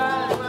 아!